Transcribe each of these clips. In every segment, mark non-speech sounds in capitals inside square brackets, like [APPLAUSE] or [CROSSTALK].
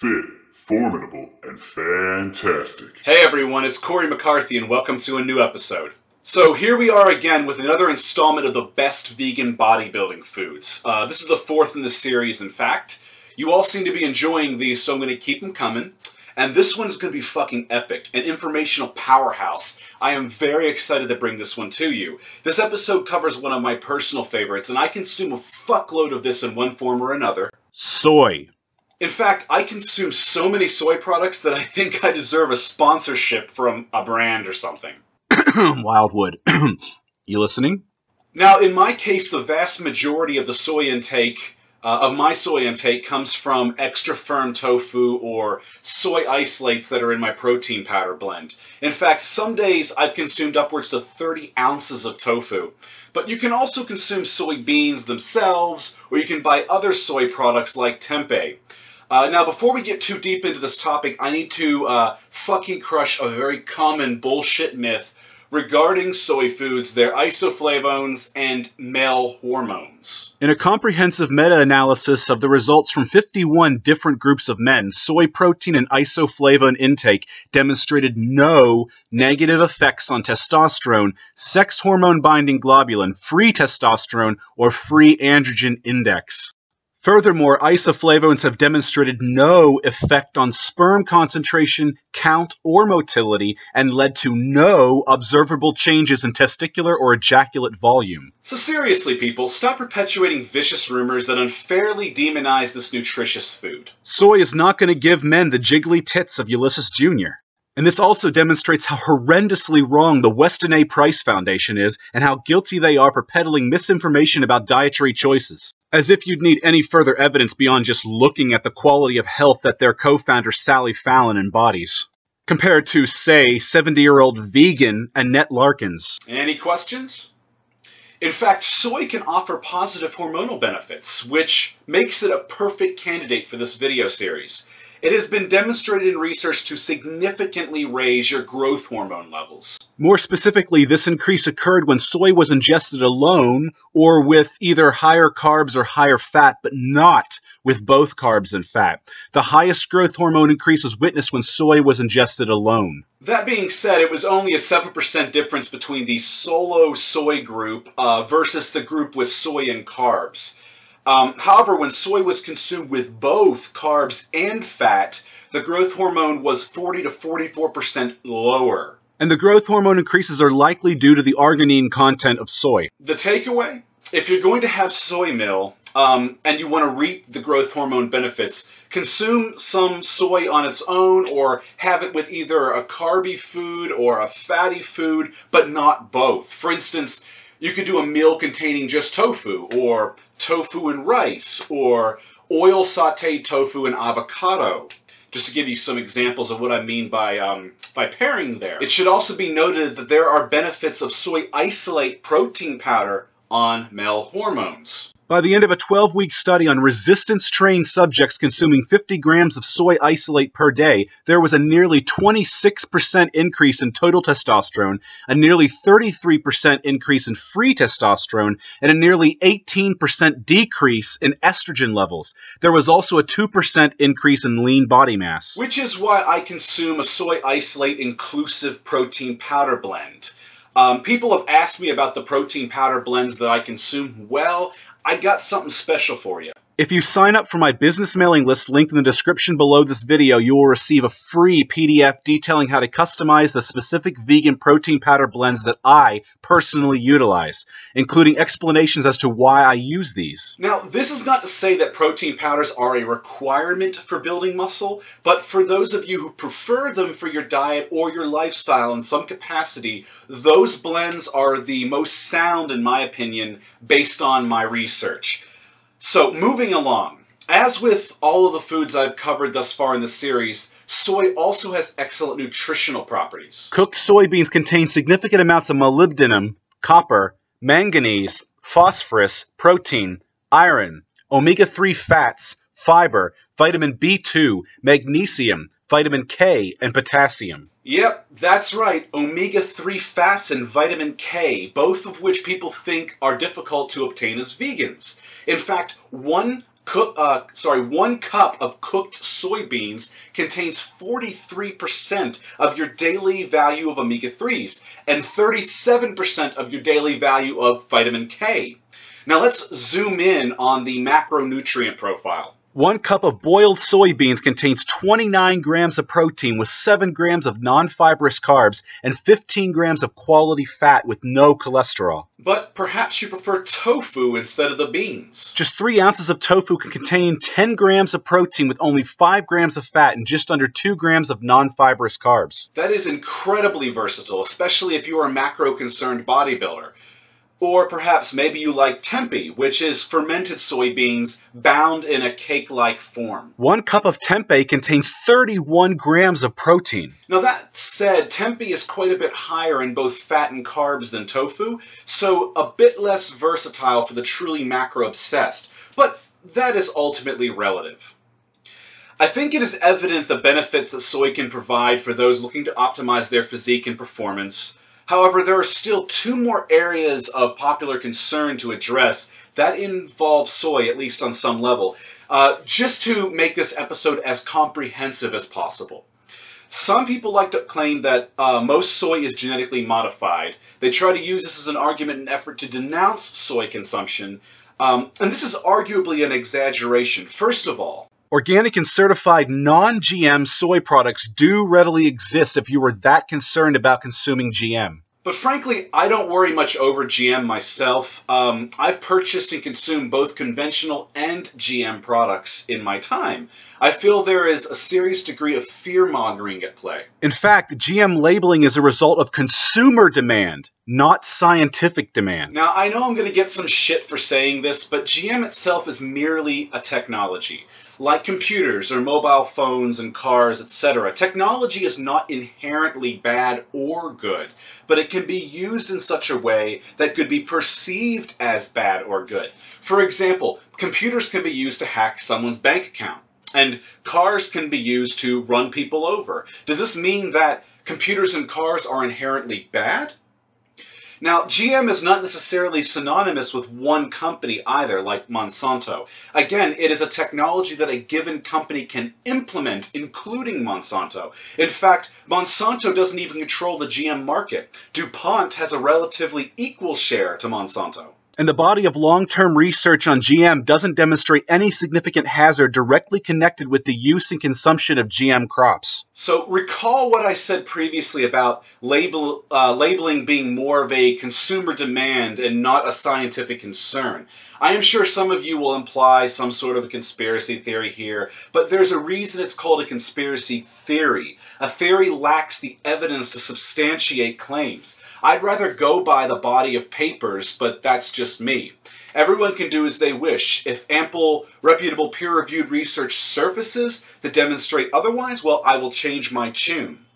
fit, formidable, and fantastic. Hey everyone, it's Cory McCarthy and welcome to a new episode. So here we are again with another installment of the best vegan bodybuilding foods. Uh, this is the fourth in the series, in fact. You all seem to be enjoying these, so I'm going to keep them coming. And this one's going to be fucking epic, an informational powerhouse. I am very excited to bring this one to you. This episode covers one of my personal favorites, and I consume a fuckload of this in one form or another. Soy. In fact, I consume so many soy products that I think I deserve a sponsorship from a brand or something. [COUGHS] Wildwood. [COUGHS] you listening? Now, in my case, the vast majority of the soy intake, uh, of my soy intake, comes from extra firm tofu or soy isolates that are in my protein powder blend. In fact, some days I've consumed upwards to 30 ounces of tofu. But you can also consume soybeans themselves, or you can buy other soy products like tempeh. Uh, now, before we get too deep into this topic, I need to uh, fucking crush a very common bullshit myth regarding soy foods, their isoflavones, and male hormones. In a comprehensive meta analysis of the results from 51 different groups of men, soy protein and isoflavone intake demonstrated no negative effects on testosterone, sex hormone binding globulin, free testosterone, or free androgen index. Furthermore, isoflavones have demonstrated no effect on sperm concentration, count, or motility, and led to no observable changes in testicular or ejaculate volume. So seriously, people, stop perpetuating vicious rumors that unfairly demonize this nutritious food. Soy is not going to give men the jiggly tits of Ulisses Jr. And this also demonstrates how horrendously wrong the Weston A. Price Foundation is and how guilty they are for peddling misinformation about dietary choices. As if you'd need any further evidence beyond just looking at the quality of health that their co founder Sally Fallon embodies. Compared to, say, 70 year old vegan Annette Larkins. Any questions? In fact, soy can offer positive hormonal benefits, which makes it a perfect candidate for this video series. It has been demonstrated in research to significantly raise your growth hormone levels. More specifically, this increase occurred when soy was ingested alone or with either higher carbs or higher fat, but not with both carbs and fat. The highest growth hormone increase was witnessed when soy was ingested alone. That being said, it was only a 7% difference between the solo soy group uh, versus the group with soy and carbs. Um, however, when soy was consumed with both carbs and fat, the growth hormone was 40 to 44% lower. And the growth hormone increases are likely due to the arginine content of soy. The takeaway? If you're going to have soy meal um, and you want to reap the growth hormone benefits, consume some soy on its own or have it with either a carby food or a fatty food, but not both. For instance, you could do a meal containing just tofu or tofu and rice or oil sauteed tofu and avocado. Just to give you some examples of what I mean by um, by pairing there. It should also be noted that there are benefits of soy isolate protein powder on male hormones. By the end of a 12 week study on resistance trained subjects consuming 50 grams of soy isolate per day, there was a nearly 26% increase in total testosterone, a nearly 33% increase in free testosterone, and a nearly 18% decrease in estrogen levels. There was also a 2% increase in lean body mass. Which is why I consume a soy isolate inclusive protein powder blend. Um, people have asked me about the protein powder blends that I consume. Well, I got something special for you. If you sign up for my business mailing list linked in the description below this video, you will receive a free PDF detailing how to customize the specific vegan protein powder blends that I personally utilize, including explanations as to why I use these. Now, this is not to say that protein powders are a requirement for building muscle, but for those of you who prefer them for your diet or your lifestyle in some capacity, those blends are the most sound, in my opinion, based on my research. So, moving along. As with all of the foods I've covered thus far in the series, soy also has excellent nutritional properties. Cooked soybeans contain significant amounts of molybdenum, copper, manganese, phosphorus, protein, iron, omega 3 fats, fiber, vitamin B2, magnesium, vitamin K, and potassium. Yep, that's right. Omega 3 fats and vitamin K, both of which people think are difficult to obtain as vegans. In fact, one cook, uh, sorry, one cup of cooked soybeans contains 43% of your daily value of omega-3s and 37% of your daily value of vitamin K. Now let's zoom in on the macronutrient profile. One cup of boiled soybeans contains 29 grams of protein with 7 grams of non fibrous carbs and 15 grams of quality fat with no cholesterol. But perhaps you prefer tofu instead of the beans. Just 3 ounces of tofu can contain 10 grams of protein with only 5 grams of fat and just under 2 grams of non fibrous carbs. That is incredibly versatile, especially if you are a macro concerned bodybuilder. Or perhaps maybe you like tempeh, which is fermented soybeans bound in a cake like form. One cup of tempeh contains 31 grams of protein. Now, that said, tempeh is quite a bit higher in both fat and carbs than tofu, so a bit less versatile for the truly macro obsessed. But that is ultimately relative. I think it is evident the benefits that soy can provide for those looking to optimize their physique and performance However, there are still two more areas of popular concern to address that involve soy, at least on some level, uh, just to make this episode as comprehensive as possible. Some people like to claim that uh, most soy is genetically modified. They try to use this as an argument in an effort to denounce soy consumption, um, and this is arguably an exaggeration. First of all, Organic and certified non GM soy products do readily exist if you were that concerned about consuming GM. But frankly, I don't worry much over GM myself. Um, I've purchased and consumed both conventional and GM products in my time. I feel there is a serious degree of fear mongering at play. In fact, GM labeling is a result of consumer demand, not scientific demand. Now, I know I'm going to get some shit for saying this, but GM itself is merely a technology like computers or mobile phones and cars, etc. Technology is not inherently bad or good, but it can be used in such a way that could be perceived as bad or good. For example, computers can be used to hack someone's bank account, and cars can be used to run people over. Does this mean that computers and cars are inherently bad? Now, GM is not necessarily synonymous with one company either, like Monsanto. Again, it is a technology that a given company can implement, including Monsanto. In fact, Monsanto doesn't even control the GM market. DuPont has a relatively equal share to Monsanto and the body of long term research on GM doesn't demonstrate any significant hazard directly connected with the use and consumption of GM crops. So, recall what I said previously about label, uh, labeling being more of a consumer demand and not a scientific concern. I am sure some of you will imply some sort of a conspiracy theory here, but there's a reason it's called a conspiracy theory. A theory lacks the evidence to substantiate claims. I'd rather go by the body of papers, but that's just me. Everyone can do as they wish. If ample, reputable, peer-reviewed research surfaces that demonstrate otherwise, well, I will change my tune.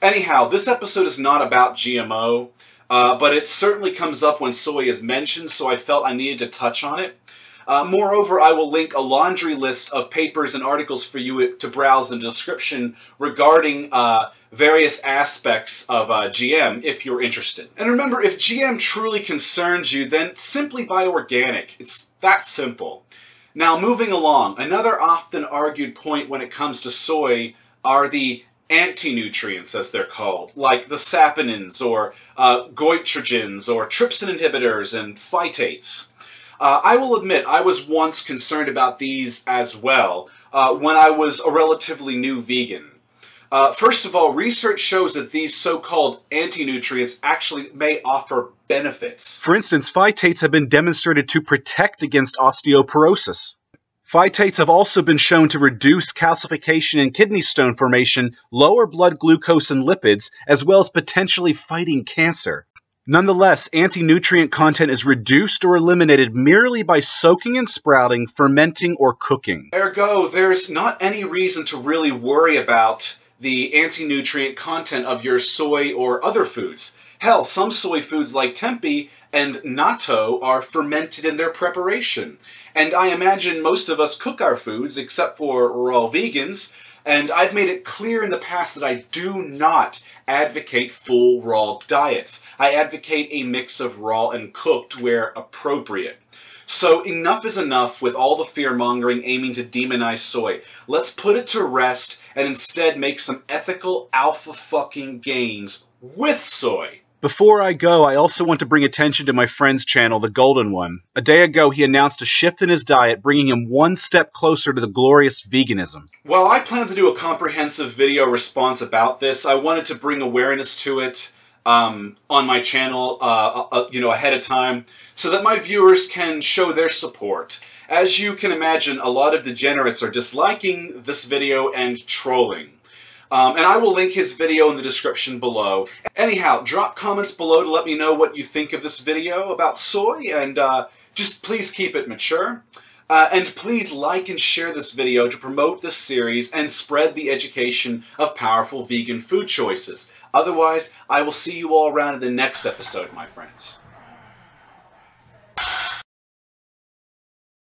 Anyhow, this episode is not about GMO. Uh, but it certainly comes up when soy is mentioned, so I felt I needed to touch on it. Uh, moreover, I will link a laundry list of papers and articles for you to browse in the description regarding uh, various aspects of uh, GM if you're interested. And remember, if GM truly concerns you, then simply buy organic. It's that simple. Now, moving along, another often argued point when it comes to soy are the anti-nutrients, as they're called, like the saponins or uh, goitrogens or trypsin inhibitors and phytates. Uh, I will admit, I was once concerned about these as well uh, when I was a relatively new vegan. Uh, first of all, research shows that these so-called anti-nutrients actually may offer benefits. For instance, phytates have been demonstrated to protect against osteoporosis. Phytates have also been shown to reduce calcification and kidney stone formation, lower blood glucose and lipids, as well as potentially fighting cancer. Nonetheless, anti-nutrient content is reduced or eliminated merely by soaking and sprouting, fermenting, or cooking. Ergo, there's not any reason to really worry about the anti-nutrient content of your soy or other foods. Hell, some soy foods like tempeh and natto are fermented in their preparation. And I imagine most of us cook our foods, except for we're all vegans, and I've made it clear in the past that I do not advocate full raw diets. I advocate a mix of raw and cooked where appropriate. So enough is enough with all the fear mongering aiming to demonize soy. Let's put it to rest and instead make some ethical alpha fucking gains with soy. Before I go, I also want to bring attention to my friend's channel, The Golden One. A day ago, he announced a shift in his diet, bringing him one step closer to the glorious veganism. While I plan to do a comprehensive video response about this, I wanted to bring awareness to it um, on my channel, uh, uh, uh, you know, ahead of time, so that my viewers can show their support. As you can imagine, a lot of degenerates are disliking this video and trolling. Um, and I will link his video in the description below. Anyhow, drop comments below to let me know what you think of this video about soy, and uh, just please keep it mature. Uh, and please like and share this video to promote this series and spread the education of powerful vegan food choices. Otherwise, I will see you all around in the next episode, my friends.